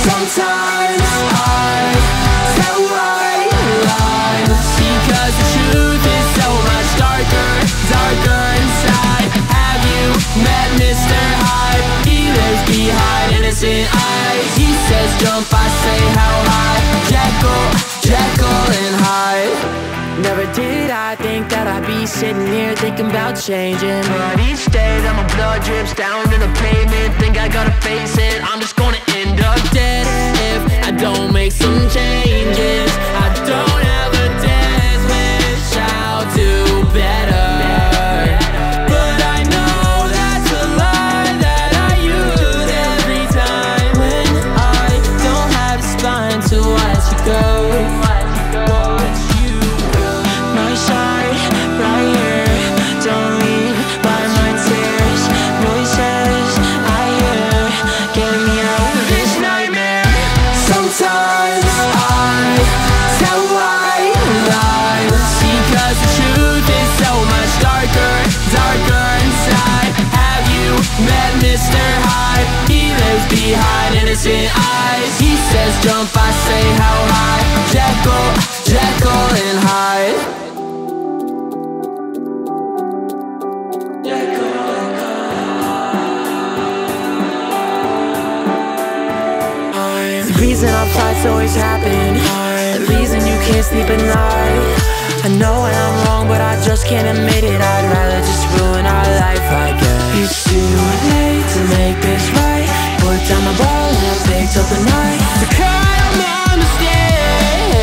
Sometimes I tell lies. Because the truth is so much darker, darker inside. Have you met Mr. Hyde? He lives behind innocent eyes. He says jump, I say how high. Jekyll, Jekyll and Hyde. Never did I think that I'd be sitting here thinking about changing But each day that my blood drips down to the pavement Think I gotta face it, I'm just dead If I don't make some changes I don't ever dare wish I'll do better. But I know that's a lie that I use every time. When I don't have the spine to watch you go met Mr. Hyde? He lives behind innocent eyes. He says jump, I say how high? Jekyll, Jekyll and Hyde. The reason our fights always happen The reason you can't sleep at night. I know when I'm wrong but I just can't admit it. I'd rather Up the knife To cut my mistakes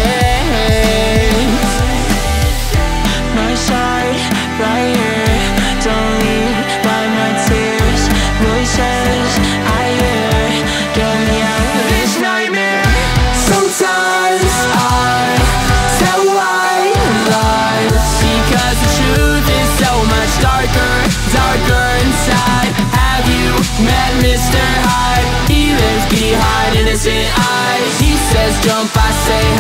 My side, right Don't leave by my tears. Voices I hear. Get me out of this nightmare. Sometimes I tell white lies. Because the truth is so much darker, darker inside. Have you met Mr. Hyde? He says jump, I say